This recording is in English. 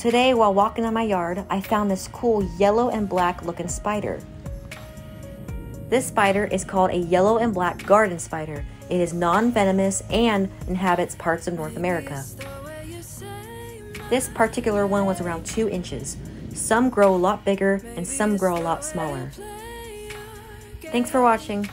Today, while walking in my yard, I found this cool yellow and black looking spider. This spider is called a yellow and black garden spider. It is non venomous and inhabits parts of North America. This particular one was around 2 inches. Some grow a lot bigger and some grow a lot smaller. Thanks for watching.